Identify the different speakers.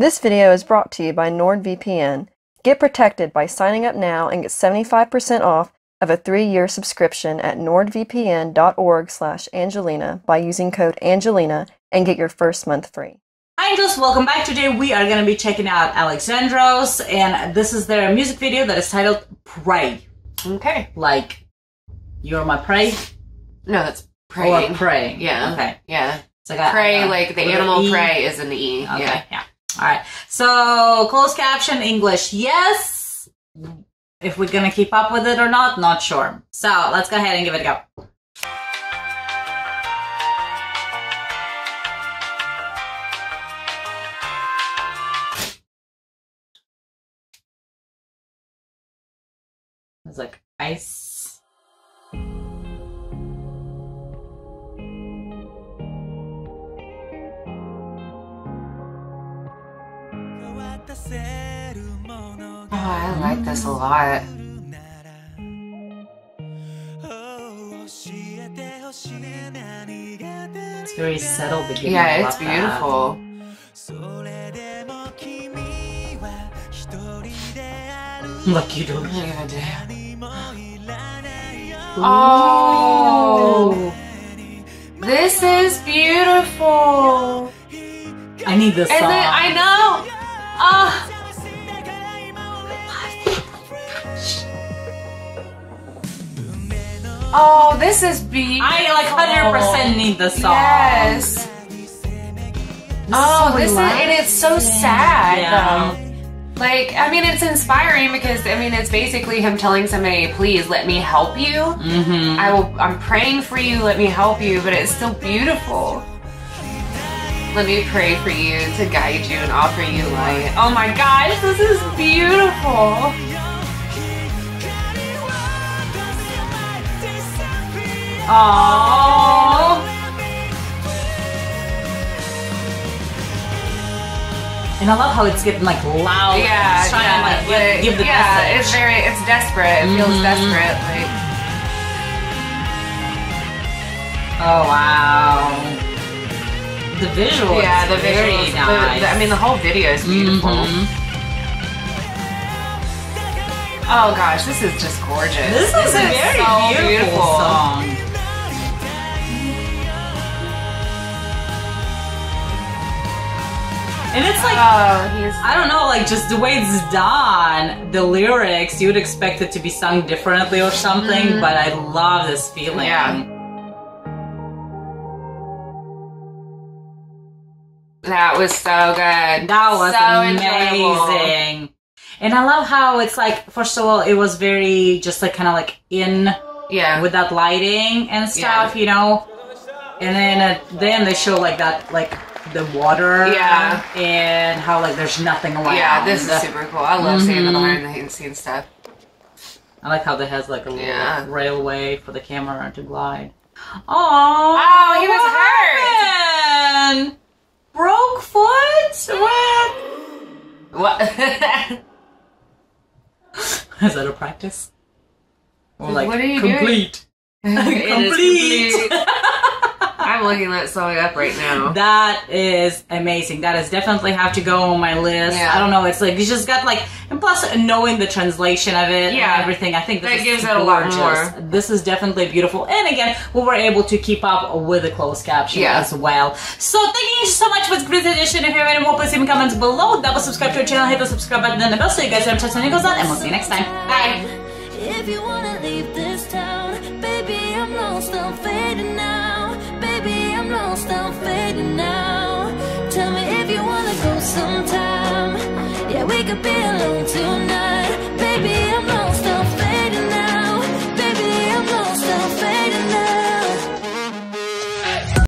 Speaker 1: This video is brought to you by NordVPN. Get protected by signing up now and get 75% off of a three-year subscription at nordvpn.org slash Angelina by using code Angelina and get your first month free.
Speaker 2: Hi Angels, welcome back. Today we are going to be checking out Alexandros and this is their music video that is titled Pray.
Speaker 3: Okay.
Speaker 2: Like, you're my prey?
Speaker 3: No, that's praying.
Speaker 2: Or
Speaker 3: praying.
Speaker 2: pray.
Speaker 3: Yeah.
Speaker 2: Okay.
Speaker 3: Yeah.
Speaker 2: So I got,
Speaker 3: Pray,
Speaker 2: uh,
Speaker 3: like the animal
Speaker 2: E.
Speaker 3: prey is an E.
Speaker 2: Okay,
Speaker 3: Yeah.
Speaker 2: yeah. All right. So, closed caption English, yes. If we're gonna keep up with it or not, not sure. So, let's go ahead and give it a go. It's like ice.
Speaker 3: Oh, oh, I like this a lot.
Speaker 2: It's very subtle beginning.
Speaker 3: Yeah, it's
Speaker 2: that.
Speaker 3: beautiful.
Speaker 2: Look, you do.
Speaker 3: Oh, yeah, damn. Oh, this is beautiful.
Speaker 2: I need this
Speaker 3: And
Speaker 2: song.
Speaker 3: then I know. Ah. Oh, this is beautiful.
Speaker 2: I like hundred percent need the song.
Speaker 3: Yes. Oh,
Speaker 2: so
Speaker 3: this is, and it's so sad
Speaker 2: Yeah.
Speaker 3: though. Like, I mean, it's inspiring because I mean, it's basically him telling somebody, "Please let me help you.
Speaker 2: Mm-hmm.
Speaker 3: I will. I'm praying for you. Let me help you." But it's still beautiful. Let me pray for you to guide you and offer you light. Oh my gosh, this is beautiful. Oh.
Speaker 2: And I love how it's getting like loud.
Speaker 3: Yeah,
Speaker 2: it's trying
Speaker 3: yeah,
Speaker 2: to like give, give the
Speaker 3: yeah,
Speaker 2: message.
Speaker 3: it's very, it's desperate. It feels
Speaker 2: Mhm.
Speaker 3: desperate. Like,
Speaker 2: oh wow. The visual.
Speaker 3: yeah,
Speaker 2: is
Speaker 3: the
Speaker 2: very
Speaker 3: visuals.
Speaker 2: nice.
Speaker 3: I mean, the whole video is beautiful.
Speaker 2: Mhm.
Speaker 3: Oh gosh, this is just gorgeous.
Speaker 2: This is a very
Speaker 3: so
Speaker 2: beautiful, song. And it's like
Speaker 3: Oh, he's.
Speaker 2: I don't know, like just the way it's done, the lyrics, you would expect it to be sung differently or something,
Speaker 3: Mhm.
Speaker 2: but I love this feeling.
Speaker 3: Yeah. That was so good.
Speaker 2: That was
Speaker 3: so enjoyable.
Speaker 2: amazing. And I love how it's like, first of all, it was very just like kind of like in
Speaker 3: Yeah.
Speaker 2: with that lighting and stuff, you know. And then uh, then they show like that like the water,
Speaker 3: Yeah.
Speaker 2: and how like there's nothing around.
Speaker 3: yeah, this is super cool. I love seeing the
Speaker 2: Mhm.
Speaker 3: behind the scenes stuff.
Speaker 2: I like how that has like a little
Speaker 3: Yeah.
Speaker 2: railway for the camera to glide. Oh,
Speaker 3: Oh, he was hurt.
Speaker 2: Foot. What?
Speaker 3: What?
Speaker 2: Is that a practice? Or like
Speaker 3: What are you
Speaker 2: complete?
Speaker 3: Is
Speaker 2: Complete.
Speaker 3: complete. I'm looking that song up right now.
Speaker 2: That is amazing. That is definitely have to go on my list.
Speaker 3: Yeah.
Speaker 2: I don't know. It's like you just got like, and plus knowing the translation of it
Speaker 3: Yeah.
Speaker 2: and everything. I think this
Speaker 3: That
Speaker 2: is
Speaker 3: gives it a lot more.
Speaker 2: This is definitely beautiful. And again, we were able to keep up with the closed caption
Speaker 3: Yeah.
Speaker 2: as well. So thank you so much for this great edition. If you have any more, please leave comments below. Double subscribe to our channel, hit the subscribe button and the bell so you guys don't touch any goes on. And we'll see you next time. Bye.
Speaker 4: If you wanna leave this town, baby, I'm lost, I'm fading now. Baby, I'm fading now. Tell me if you wanna go sometime. Yeah, we could be alone tonight.